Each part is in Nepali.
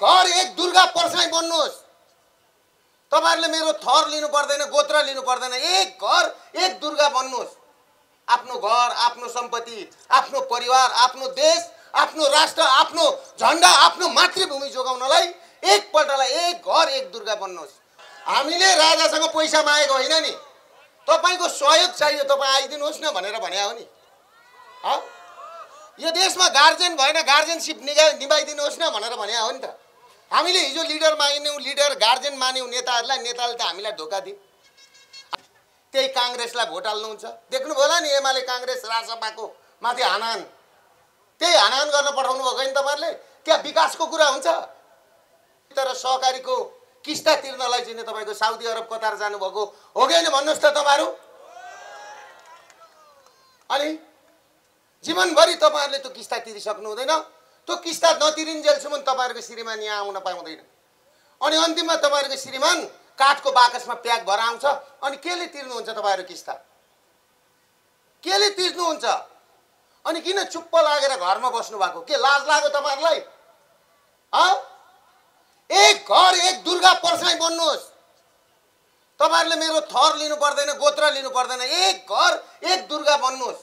घर एक दुर्गा पर्साई बन्नुहोस् तपाईँहरूले मेरो थर लिनु पर्दैन गोत्र लिनु पर्दैन एक घर एक दुर्गा बन्नुहोस् आफ्नो घर आफ्नो सम्पत्ति आफ्नो परिवार आफ्नो देश आफ्नो राष्ट्र आफ्नो झन्डा आफ्नो मातृभूमि जोगाउनलाई एकपल्टलाई एक घर एक दुर्गा बन्नुहोस् हामीले राजासँग पैसा मागेको होइन नि। तपाईँको सहयोग चाहियो तपाईँ आइदिनुहोस् न भनेर भने हो नि? यो देशमा गार्जेन भएन गार्जेनसिप निगा निभाइदिनुहोस् न भनेर भने हो नि त। हामीले हिजो लिडर माग्यौँ लिडर गार्जेन मान्यौँ नेताहरूलाई नेताले त हामीलाई धोका दिए। त्यही काङ्ग्रेसलाई भोट हाल्नुहुन्छ। देख्नुभयो होला नि एमाले काङ्ग्रेस राजसभाको माथि हानान। त्यही हानान गर्न पठाउनु भएको नि तपाईँहरूले? त्यहाँ विकासको कुरा हुन्छ? तर सहकारीको किस्ता तिर्नलाई चाहिँ तपाईँको साउदी अरब कतार जानुभएको हो कि होइन भन्नुहोस् त तपाईँहरू? अनि जीवनभरि तपाईँहरूले त्यो किस्ता तिरिसक्नु हुँदैन। त्यो किस्ता नतिरिन्जेलसम्म तपाईँहरूको श्रीमान यहाँ आउन पाउँदैन। अनि अन्तिममा तपाईँहरूको श्रीमान काठको बाकसमा प्याक भएर आउँछ। अनि केले तिर्नुहुन्छ तपाईँहरू किस्ता? केले तिर्नुहुन्छ? अनि किन चुप्प लागेर घरमा बस्नु भएको के लाज लाग्यो तपाईँहरूलाई? एक घर एक दुर्गा पर्साई बन्नुहोस्। तपाईँहरूले मेरो थर लिनु पर्दैन गोत्र लिनु पर्दैन। एक घर एक दुर्गा बन्नुहोस्।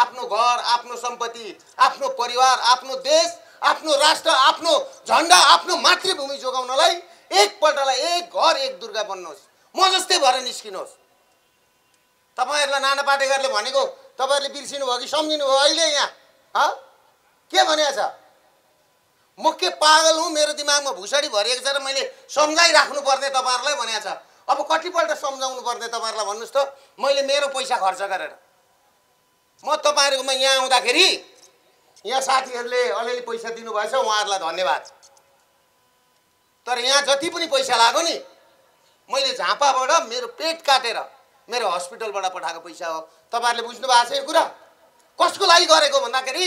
आफ्नो घर आफ्नो सम्पत्ति आफ्नो परिवार आफ्नो देश आफ्नो राष्ट्र आफ्नो झन्डा आफ्नो मातृभूमि जोगाउनलाई एकपल्टलाई एक घर एक दुर्गा बन्नुहोस्। म जस्तै भएर निस्किनुहोस्। तपाईँहरूलाई नाना पाटेकरले भनेको तपाईँहरूले बिर्सिनु भयो कि सम्झिनु भयो अहिले यहाँ? के भनेको छ? म के पागल हुँ? मेरो दिमागमा भुसडी भरिएको छ र मैले सम्झाइराख्नु पर्ने तपाईँहरूलाई भनेको छ। अब कतिपल्ट सम्झाउनु पर्ने तपाईँहरूलाई भन्नुहोस् त। मैले मेरो पैसा खर्च गरेर। म तपाईँहरूकोमा यहाँ आउँदाखेरि यहाँ साथीहरूले अलिअलि पैसा दिनुभएछ उहाँहरूलाई धन्यवाद। तर यहाँ जति पनि पैसा लाग्यो नि मैले झापाबाट मेरो पेट काटेर मेरो हस्पिटलबाट पठाएको पैसा हो। तपाईँहरूले बुझ्नु भएको छ यो कुरा? कसको लागि गरेको भन्दाखेरि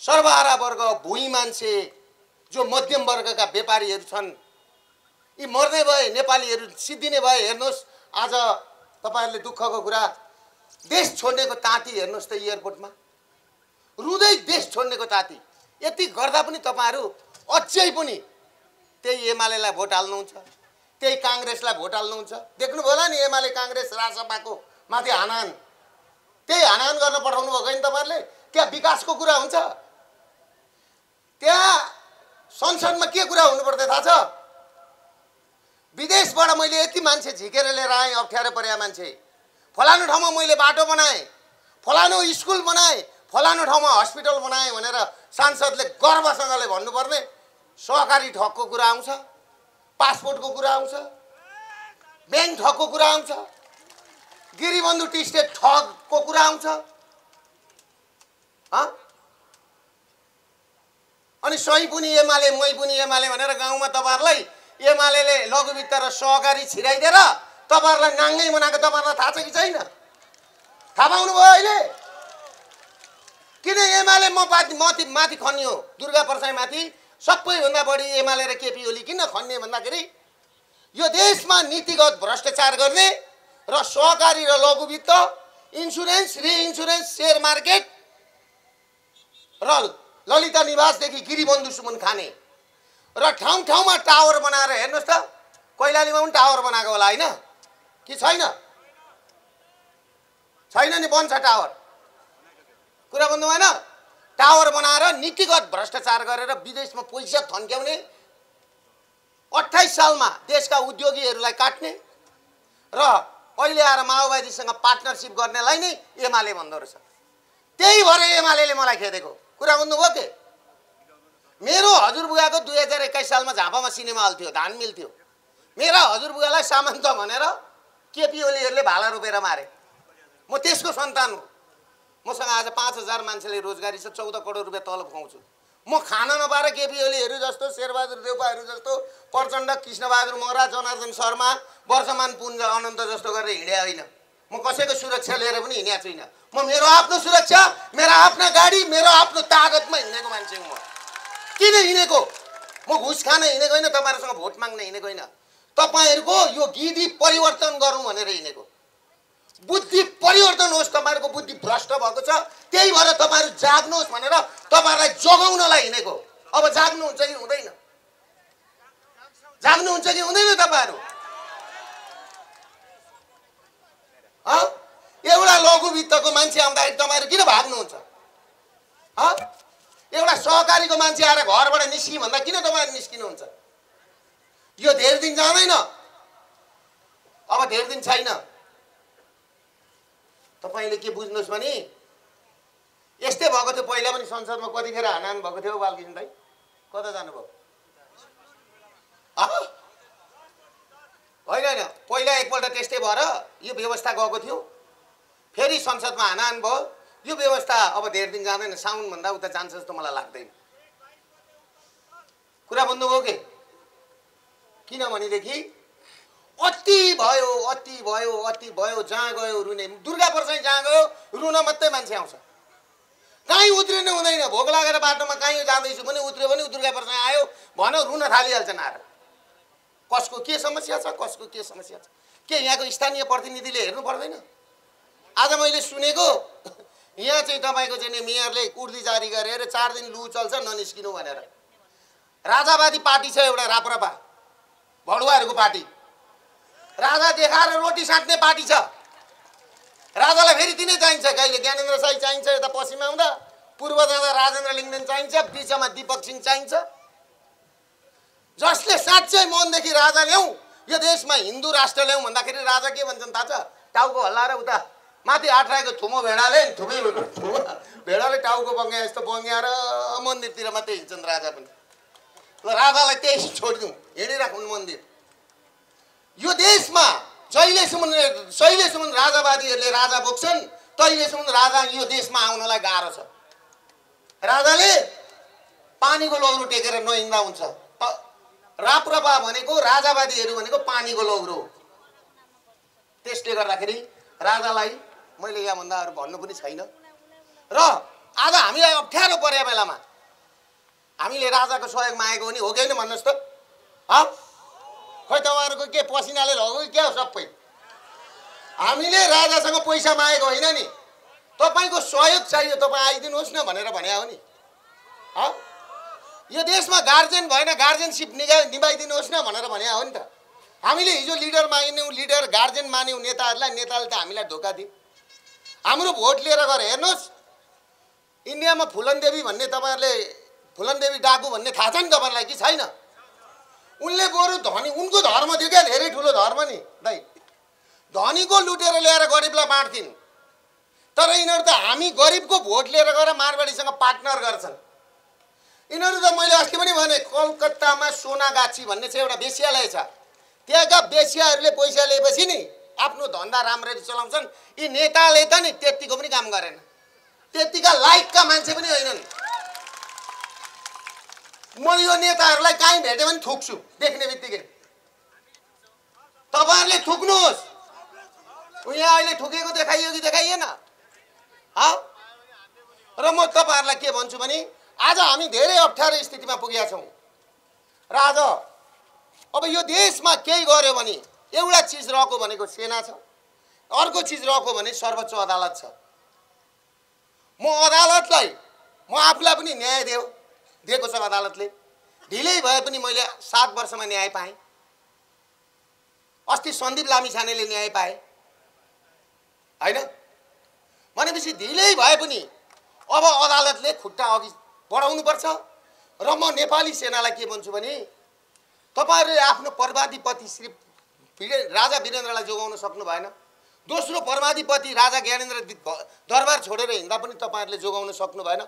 सर्वहारा वर्ग भुइँ मान्छे जो मध्यम वर्गका व्यापारीहरू छन् यी मर्ने भए नेपालीहरू सिद्धिने भए हेर्नुहोस् आज तपाईँहरूले दुःखको कुरा देश छोड्नेको ताती हेर्नुहोस् त एयरपोर्टमा। रुँदै देश छोड्नेको ताती। यति गर्दा पनि तपाईँहरू अझै पनि त्यही एमालेलाई भोट हाल्नुहुन्छ त्यही काङ्ग्रेसलाई भोट हाल्नुहुन्छ। देख्नुभयो होला नि एमाले काङ्ग्रेस राजसभाको माथि हानान। त्यही हानान गर्न पठाउनु भएको नि तपाईँहरूले? त्यहाँ विकासको कुरा हुन्छ। त्यहाँ संसदमा के कुरा हुनुपर्छ थाहा छ? विदेशबाट मैले यति मान्छे झिकेर लिएर आएँ अप्ठ्यारो परेका मान्छे। फलानु ठाउँमा मैले बाटो बनाएँ फलानु स्कुल बनाएँ फलानु ठाउँमा हस्पिटल बनाएँ भनेर सांसदले गर्वसँगले भन्नुपर्ने सहकारी ठगको कुरा आउँछ पासपोर्टको कुरा आउँछ ब्याङ्क ठगको कुरा आउँछ गिरिबन्धु टी स्टेट ठगको कुरा आउँछ? अनि सही पनि एमाले मै पनि एमाले भनेर गाउँमा तपाईँहरूलाई एमाले लघु वित्त र सहकारी छिराइदिएर तपाईँहरूलाई नाङ्गै बनाएको तपाईँहरूलाई थाहा छ कि छैन? थाहा पाउनुभयो अहिले? किन एमाले म माथि माथि माथि खनियो? दुर्गा प्रसाई माथि? सबैभन्दा बढी एमाले र केपी ओली किन खन्ने भन्दाखेरि यो देशमा नीतिगत भ्रष्टाचार गर्ने र सहकारी र लघु वित्त इन्सुरेन्स रिइन्सुरेन्स सेयर मार्केट र ललिता निवासदेखि गिरिबन्धुसम्म खाने र ठाउँ ठाउँमा टावर बनाएर हेर्नुहोस् त कैलालीमा पनि टावर बनाएको होला होइन? कि छैन? छैन नि बन्छ टावर। कुरा भन्नु भएन? टावर बनाएर नीतिगत भ्रष्टाचार गरेर विदेशमा पैसा थन्क्याउने अठाइस सालमा देशका उद्योगीहरूलाई काट्ने र अहिले आएर माओवादीसँग पार्टनरसिप गर्नेलाई नै एमाले भन्दो रहेछ। त्यही भएर एमाले मलाई खेदेको। कुरा बुझ्नुभयो के? मेरो हजुरबुवाको दुई हजार एक्काइस सालमा झापामा सिनेमा हल थियो धान मिल थियो। मेरा हजुरबुवालाई सामन्त भनेर केपी ओलीहरूले भाला रोपेर मारे? म त्यसको सन्तान हो। मसँग आज पाँच हजार मान्छेले रोजगारी छ चौध करोड रुपियाँ तलब खुवाउँछु। म खान नपाएर केपी ओलीहरू जस्तो शेरबहादुर देउपाहरू जस्तो प्रचण्ड कृष्णबहादुर मगरा जनार्दन शर्मा वर्षमान पुञ्ज अनन्त जस्तो गरेर हिँडे होइन। म कसैको सुरक्षा लिएर पनि हिँडेको छुइनँ। म मेरो आफ्नो सुरक्षा मेरो आफ्ना गाडी मेरो आफ्नो तागतमा हिँडेको मान्छे हुँ म। किन हिँडेको? म घुस खान हिँडेको होइन तपाईँहरूसँग भोट माग्न हिँडेको होइन। तपाईँहरूको यो गिदी परिवर्तन गरौँ भनेर हिँडेको। बुद्धि परिवर्तन होस् तपाईँहरूको बुद्धि भ्रष्ट भएको छ त्यही भएर तपाईँहरू जाग्नुहोस् भनेर तपाईँहरूलाई जगाउनलाई हिँडेको। अब जाग्नुहुन्छ कि हुँदैन? जाग्नुहुन्छ कि हुँदैन तपाईँहरू? एउटा लघु वित्तको मान्छे आउँदाखेरि तपाईँहरू किन भाग्नुहुन्छ? एउटा सहकारीको मान्छे आएर घरबाट निस्कि भन्दा किन तपाईँहरू निस्किनुहुन्छ? यो धेरै दिन जाँदैन। अब धेरै दिन छैन। तपाईँले के बुझ्नुहोस् भने यस्तै भएको थियो पहिला पनि संसदमा कतिखेर हानाहान भएको थियो बालकृष्ण दाई? कता जानुभयो? होइन होइन। पहिला एकपल्ट त्यस्तै भएर यो व्यवस्था गएको थियो। फेरि संसदमा हानाहान भयो। यो व्यवस्था अब धेरै दिन जाँदैन। साउनभन्दा उता जान्छ जस्तो मलाई लाग्दैन। कुरा बुझ्नुभयो कि? किनभनेदेखि अति भयो अति भयो अति भयो जहाँ गयो रुने दुर्गा पर्साई जहाँ गयो रुन मात्रै मान्छे आउँछ। कहीँ उत्रिनु हुँदैन भोक लागेर बाटोमा कहीँ जाँदैछु भने उत्रियो भने दुर्गा पर्साई आयो भन रुन थालिहाल्छन् आएर कसको के समस्या छ कसको के समस्या छ? के यहाँको स्थानीय प्रतिनिधिले हेर्नु पर्दैन? आज मैले सुनेको यहाँ चाहिँ तपाईँको चाहिँ मेयरले कुर्दी जारी गरेर चार दिन लु चल्छ ननिस्किनु भनेर। राजावादी पार्टी छ एउटा राप्रपा। भडुवाहरूको पार्टी। राजा देखाएर रोटी साट्ने पार्टी छ। राजालाई फेरि तिनै चाहिन्छ। कहिले ज्ञानेन्द्र साई चाहिन्छ यता पश्चिममा आउँदा पूर्व जाँदा राजेन्द्र लिङ्गदेन चाहिन्छ बिचमा दिपक सिंह चाहिन्छ। जसले साँच्चै मनदेखि राजा ल्याउँ यो देशमा हिन्दू राष्ट्र ल्याउँ भन्दाखेरि राजा के भन्छन् थाहा छ? टाउको हल्लाएर उता माथि आठराएको थुमो भेडाले थुमै भेडाले टाउको बङ्ग्या जस्तो बङ्ग्याएर मन्दिरतिर मात्रै हिँड्छन् राजा पनि। ल राजालाई त्यही छोडिदिउँ हिँडिराखौँ मन्दिर यो देशमा जहिलेसम्म जहिलेसम्म राजावादीहरूले राजा बोक्छन् तहिलेसम्म राजा यो देशमा आउनलाई गाह्रो छ राजाले पानीको लौरो टेकेर नहिँड्दा हुन्छ राप्रपा भनेको राजावादीहरू भनेको पानीको लौरो त्यसले गर्दाखेरि राजालाई मैले यहाँभन्दा अरू भन्नु पनि छैन र आज हामीलाई अप्ठ्यारो परे बेलामा हामीले राजाको सहयोग मागेको हो नि हो कि होइन भन्नुहोस् त? खोइ तपाईँहरूको के पसिनाले लगेको कि क्या हो सबै? हामीले राजासँग पैसा मागेको होइन नि। तपाईँको सहयोग चाहियो तपाईँ आइदिनुहोस् न भनेर भने हो नि। यो देशमा गार्जेन भएन गार्जेनसिप निगा निभाइदिनुहोस् न भनेर भने हो नि त। हामीले हिजो लिडर माग्यौँ लिडर गार्जेन मान्यौँ नेताहरूलाई नेताले त हामीलाई धोका दिए हाम्रो भोट लिएर गएर हेर्नुहोस्। इन्डियामा फुलन देवी भन्ने तपाईँहरूले फुलन देवी डाकु भन्ने थाहा छ नि तपाईँहरूलाई कि छैन? उनले बरु धनी उनको धर्म थियो क्या धेरै ठुलो धर्म नि। दाइ धनीको लुटेर ल्याएर गरिबलाई बाँड्थिन्। तर यिनीहरू त हामी गरिबको भोट लिएर गएर मारवाडीसँग पार्टनर गर्छन्। यिनीहरू त मैले अस्ति पनि भने कलकत्तामा सोनागाछी भन्ने चाहिँ एउटा बेसियालय छ। त्यहाँका बेसियाहरूले पैसा लिएपछि नि आफ्नो धन्दा राम्ररी चलाउँछन्। यी नेताले त नि त्यतिको पनि काम गरेन। त्यतिका लाइकका मान्छे पनि होइनन्। म यो नेताहरूलाई कहीँ भेट्यो भने थुक्छु देख्ने बित्तिकै। तपाईँहरूले थुक्नुहोस्। यहाँ अहिले थुकेको देखाइयो कि देखाइएन? र म तपाईँहरूलाई के भन्छु भने आज हामी धेरै अप्ठ्यारो स्थितिमा पुगेका छौँ। र आज अब यो देशमा केही गर्यो भने एउटा चिज रहेको भनेको सेना छ अर्को चिज रहेको भने सर्वोच्च अदालत छ। म अदालतलाई म आफूलाई पनि न्याय दियो दिएको छ अदालतले। ढिलै भए पनि मैले सात वर्षमा न्याय पाएँ। अस्ति सन्दीप लामिछानेले न्याय पाए। होइन? भनेपछि ढिलै भए पनि अब अदालतले खुट्टा अघि बढाउनुपर्छ र म नेपाली सेनालाई के भन्छु भने तपाईँहरूले आफ्नो पर्वाधिपति श्री वीरे- राजा वीरेन्द्रलाई जोगाउन सक्नु भएन। दोस्रो पर्वाधिपति राजा ज्ञानेन्द्र दरबार छोडेर हिँड्दा पनि तपाईँहरूले जोगाउन सक्नु भएन।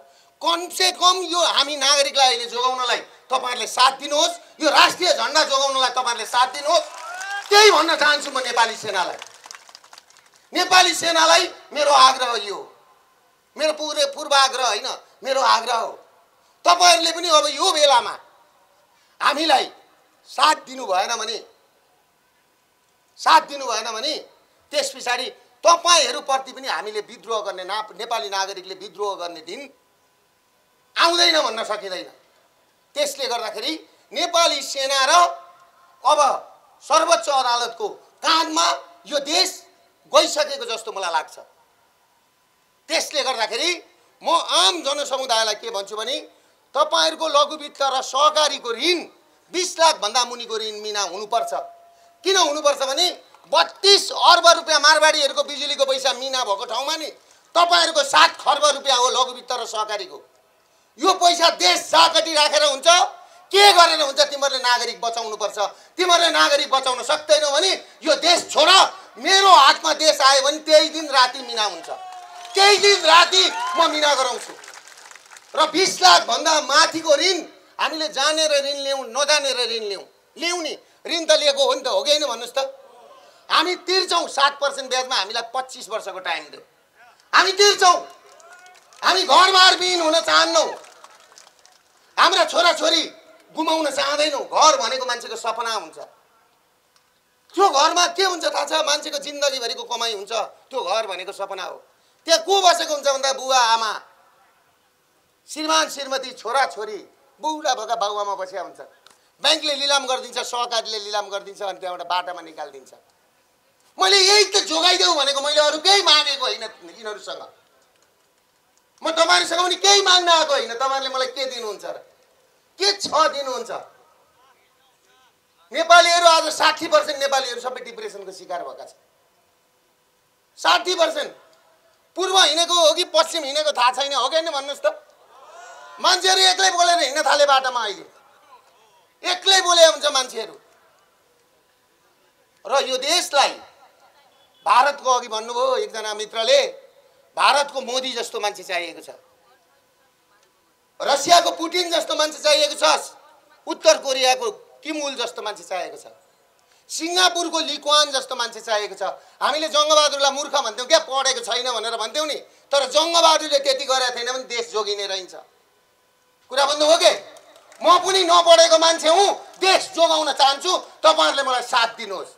कमसे कम यो हामी नागरिकलाई अहिले जोगाउनलाई तपाईँहरूले साथ दिनुहोस्। यो राष्ट्रिय झन्डा जोगाउनलाई तपाईँहरूले साथ दिनुहोस्। त्यही भन्न चाहन्छु म नेपाली सेनालाई। नेपाली सेनालाई मेरो आग्रह यो। मेरो पुरै पूर्वाग्रह होइन मेरो आग्रह हो। तपाईँहरूले पनि अब यो बेलामा हामीलाई साथ दिनु भएन भने साथ दिनु भएन भने त्यस पछाडि तपाईँहरूप्रति पनि हामीले विद्रोह गर्ने ना नेपाली नागरिकले विद्रोह गर्ने दिन आउँदैन भन्न सकिँदैन। त्यसले गर्दाखेरि नेपाली सेना र अब सर्वोच्च अदालतको काँधमा यो देश गइसकेको जस्तो मलाई लाग्छ। त्यसले गर्दाखेरि म आम जनसमुदायलाई के भन्छु भने तपाईँहरूको लघु वित्त र सहकारीको ऋण बिस लाखभन्दा मुनिको ऋण मिना हुनुपर्छ। किन हुनुपर्छ भने बत्तिस अर्ब रुपियाँ मारवाडीहरूको बिजुलीको पैसा मिना भएको ठाउँमा नि तपाईँहरूको सात खर्ब रुपियाँ हो लघु वित्त र सहकारीको। यो पैसा देश जाकटी राखेर हुन्छ? के गरेर हुन्छ तिमीहरूले नागरिक बचाउनुपर्छ? तिमीहरूले नागरिक बचाउन सक्दैनौ भने यो देश छोड। मेरो हातमा देश आयो भने त्यही दिन राति मिना हुन्छ। त्यही दिन राति म मिना गराउँछु। र बिस लाखभन्दा माथिको ऋण हामीले जानेर ऋण लियौँ नजानेर ऋण लियौँ लियौँ नि ऋण त लिएको हो नि त हो कि होइन भन्नुहोस् त? हामी तिर्छौँ सात पर्सेन्ट ब्याजमा हामीलाई पच्चिस वर्षको टाइम दियो। हामी तिर्छौँ। हामी घरबार विहीन हुन चाहन्नौँ। हाम्रा छोराछोरी गुमाउन चाहँदैनौँ। घर भनेको मान्छेको सपना हुन्छ। त्यो घरमा के हुन्छ थाहा छ? मान्छेको जिन्दगीभरिको कमाइ हुन्छ। त्यो घर भनेको सपना हो। त्यहाँ को बसेको हुन्छ भन्दा बुवा आमा? श्रीमान श्रीमती छोराछोरी बुढा भएका बाबुआमा बसिया हुन्छ। ब्याङ्कले लिलाम गरिदिन्छ सहकारीले लिलाम गरिदिन्छ अनि त्यहाँबाट बाटामा निकालिदिन्छ। मैले यही त जोगाइदेऊ भनेको मैले अरू केही मागेको होइन यिनीहरूसँग। म तपाईँहरूसँग पनि केही माग्न आएको होइन। तपाईँहरूले मलाई के दिनुहुन्छ र? के छ दिनुहुन्छ? नेपालीहरू आज साठी पर्सेन्ट नेपालीहरू सबै डिप्रेसनको शिकार भएका छन्। साठी पर्सेन्ट। पूर्व हिँडेको हो कि पश्चिम हिँडेको थाहा छैन। हो कि होइन भन्नुहोस् त। मान्छेहरू एक्लै बोलेर हिँड्न थाले बाटोमा अहिले। एक्लै बोले हुन्छ मान्छेहरू। र यो देशलाई भारतको अघि भन्नुभयो एकजना मित्रले भारतको मोदी जस्तो मान्छे चाहिएको छ। रसियाको पुटिन जस्तो मान्छे चाहिएको छ। उत्तर कोरियाको किमुल जस्तो मान्छे चाहिएको छ। सिङ्गापुरको लिक्वान जस्तो मान्छे चाहिएको छ। हामीले जङ्गबहादुरलाई मूर्ख भन्थ्यौँ क्या पढेको छैन भनेर भन्थ्यौँ नि। तर जङ्गबहादुरले त्यति गरेको थिएन भने देश जोगिने रहन्छ। कुरा भन्नु हो कि? म पनि नपढेको मान्छे हुँ देश जोगाउन चाहन्छु। तपाईँहरूले मलाई साथ दिनुहोस्।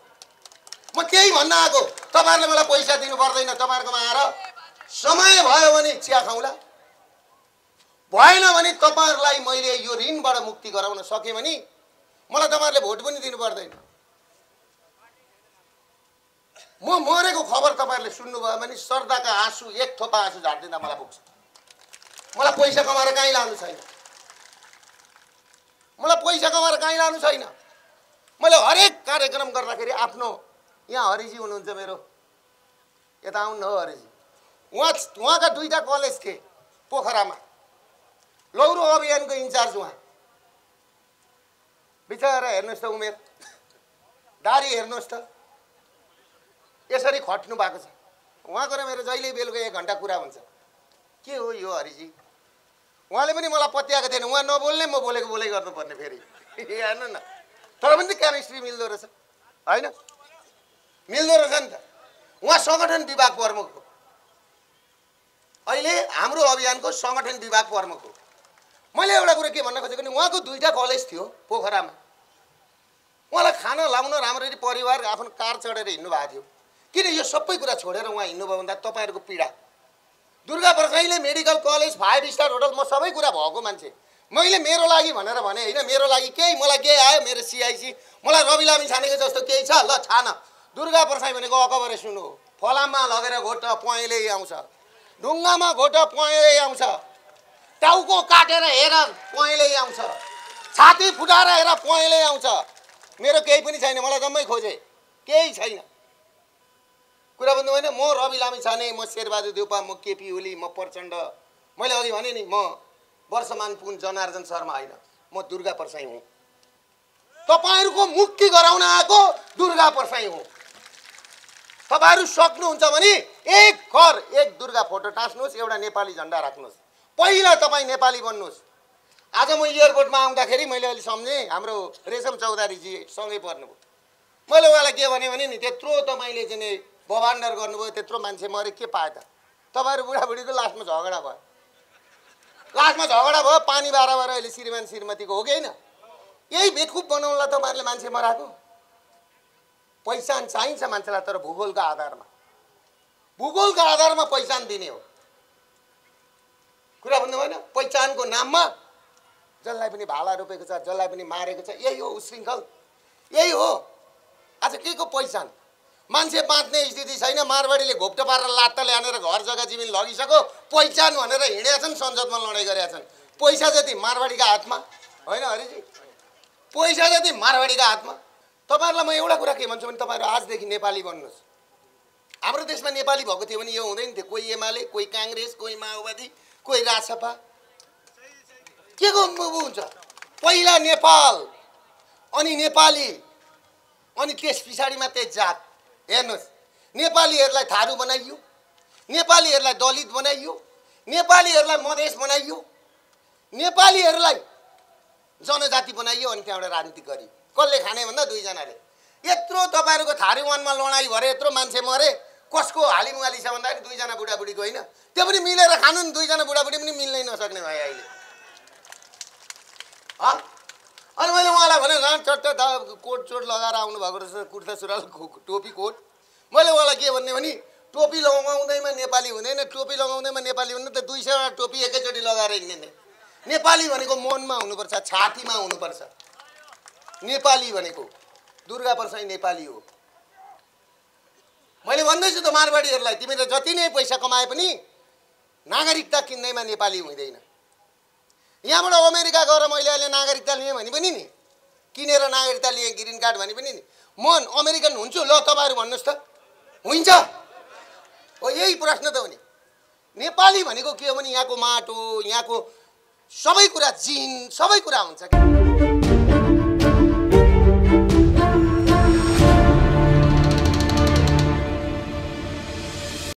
म त्यही भन्न आएको। तपाईँहरूले मलाई पैसा दिनु पर्दैन तपाईँहरूकोमा आएर समय भयो भने चिया खाउँला। भएन भने तपाईँहरूलाई मैले यो ऋणबाट मुक्ति गराउन सकेँ भने मलाई तपाईँहरूले भोट पनि दिनु पर्दैन। म मरेको खबर तपाईँहरूले सुन्नुभयो भने श्रद्धाका आँसु एक थोपा आँसु झारिदिँदा मलाई पुग्छ। मलाई पैसा कमाएर कहीँ लानु छैन। मलाई पैसा कमाएर कहीँ लानु छैन। मैले हरेक कार्यक्रम गर्दाखेरि आफ्नो यहाँ हरिजी हुनुहुन्छ मेरो। यता आउनु हो हरिजी। उहाँ उहाँका दुईवटा कलेज थिए पोखरामा। लौरो अभियानको इन्चार्ज उहाँ। बिचरा हेर्नुहोस् त उमेर। दारी हेर्नुहोस् त। यसरी खट्नु भएको छ। उहाँको र मेरो जहिले बेलुका एक घन्टा कुरा हुन्छ। के हो यो हरिजी? उहाँले पनि मलाई पत्याएको थिएन। उहाँ नबोल्ने म बोलेको बोलै गर्नुपर्ने फेरि। हेर्नु न। तर पनि त केमिस्ट्री मिल्दो रहेछ। होइन? मिल्दो रहेछ नि त। उहाँ सङ्गठन विभाग प्रमुख हो। अहिले हाम्रो अभियानको सङ्गठन विभाग प्रमुख हो मैले एउटा कुरो के भन्न खोजेको नि उहाँको दुईवटा कलेज थियो पोखरामा। उहाँलाई खाना लाउन राम्ररी परिवार आफ्नो कार चढेर हिँड्नु भएको थियो। किन यो सबै कुरा छोडेर उहाँ हिँड्नुभयो भन्दा तपाईँहरूको पीडा? Durga प्रसाईले medical college five star hotel म सबै कुरा भएको मान्छे। मैले मेरो लागि भनेर भने होइन मेरो लागि केही मलाई केही आयो मेरो सिआइसी मलाई रवि लामी छानेको जस्तो केही छ ल छान। दुर्गा प्रसाई भनेको अकबरे सुन्नु फलाममा लगेर घोट पहेँलै आउँछ। ढुङ्गामा घोट पहेँलै आउँछ। टाउको काटेर हेर पहेँलै आउँछ। छाती फुटाएर हेर पहेँलै आउँछ। मेरो केही पनि छैन मलाई जम्मै खोजे। केही छैन। कुरा भन्नु होइन म रवि लामी छाने म शेरबहादुर देउपा म केपी ओली म प्रचण्ड। मैले अघि भने नि म वर्षमान पुन जनार्जन शर्मा होइन। म दुर्गा परसाई हुँ। तपाईँहरूको मुक्ति गराउन आएको दुर्गा परसाई हुँ। तपाईँहरू सक्नुहुन्छ भने एक घर एक दुर्गा फोटो टाँच्नुहोस् एउटा नेपाली झन्डा राख्नुहोस्। पहिला तपाईँ नेपाली बन्नुहोस्। आज म एयरपोर्टमा आउँदाखेरि मैले अहिले सम्झेँ हाम्रो रेशम चौधरीजी सँगै पर्नुभयो। मैले उहाँलाई के भने नि त्यत्रो तपाईँले चाहिँ नि बभान्डर गर्नुभयो त्यत्रो मान्छे मरे के पाए त? तपाईँहरू बुढाबुढीको लास्टमा झगडा भयो। लास्टमा झगडा भयो पानी बाह्र बाह्र अहिले श्रीमान श्रीमतीको हो कि होइन? यही बेकुप बनाउनलाई तपाईँहरूले मान्छे मराएको? पहिचान चाहिन्छ मान्छेलाई तर भूगोलको आधारमा। भूगोलको आधारमा पहिचान दिने हो। कुरा भन्नु भएन पहिचानको नाममा जसलाई पनि भाला रोपेको छ जसलाई पनि मारेको छ यही हो उशृङ्खल। यही हो। आज के को पहिचान मान्छे बाँच्ने स्थिति छैन मारवाडीले घोप्टो पारेर लात्ता ल्याएर घर जग्गा जमिन लगिसक्यो पहिचान भनेर हिँडेका छन् संसदमा लडाइँ गरेका छन्। पैसा जति मारवाडीको हातमा होइन हरिजी? पैसा जति मारवाडीको हातमा तपाईँहरूलाई म एउटा कुरा के भन्छु भने तपाईँहरू आजदेखि नेपाली बन्नुहोस् हाम्रो देशमा नेपाली भएको थियो भने यो हुँदैन थियो। कोही एमाले कोही काङ्ग्रेस कोही माओवादी कोही राजसपा। के को हुन्छ? पहिला नेपाल अनि नेपाली अनि त्यस पछाडि मात्रै जात। हेर्नुहोस् नेपालीहरूलाई थारू बनाइयो नेपालीहरूलाई दलित बनाइयो नेपालीहरूलाई मधेस बनाइयो नेपालीहरूलाई जनजाति बनाइयो अनि त्यहाँबाट राजनीति गरियो। कसले खाने भन्दा दुईजनाले। यत्रो तपाईँहरूको थारू वानमा लडाइँ भरे यत्रो मान्छे मरे कसको हालिमुहाली छ भन्दाखेरि दुईजना बुढाबुढीको होइन। त्यो पनि मिलेर खानु नि दुईजना बुढाबुढी पनि मिल्नै नसक्ने भयो अहिले? अनि मैले उहाँलाई भने चट्ट द कोट चोट लगाएर आउनुभएको रहेछ कुर्ता सुरुवाल टोपी कोट। मैले उहाँलाई के भन्ने भने टोपी लगाउँदैमा नेपाली हुँदैन टोपी लगाउँदैमा नेपाली हुँदैन त दुई सयवटा टोपी एकैचोटि लगाएर हिँड्ने नेपाली भनेको मनमा हुनुपर्छ छातीमा हुनुपर्छ। नेपाली भनेको। दुर्गा प्रसाई नेपाली हो। मैले भन्दैछु त मारवाडीहरूलाई तिमीले जति नै पैसा कमाए पनि नागरिकता किन्दैमा नेपाली हुँदैन। यहाँबाट अमेरिका गएर मैले अहिले नागरिकता लिएँ भने पनि नि किनेर नागरिकता लिएँ ग्रिन कार्ड भने पनि नि म अमेरिकन हुन्छु ल तपाईँहरू भन्नुहोस् त। हुन्छ। हो यही प्रश्न त हो नि। नेपाली भनेको के हो भने यहाँको माटो यहाँको सबै कुरा जिन सबै कुरा हुन्छ।